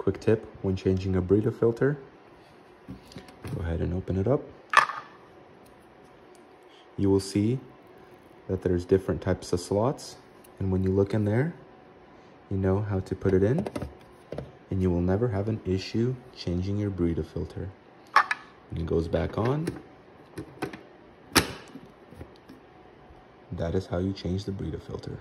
Quick tip when changing a Brita filter, go ahead and open it up. You will see that there's different types of slots. And when you look in there, you know how to put it in and you will never have an issue changing your Brita filter. And it goes back on. That is how you change the Brita filter.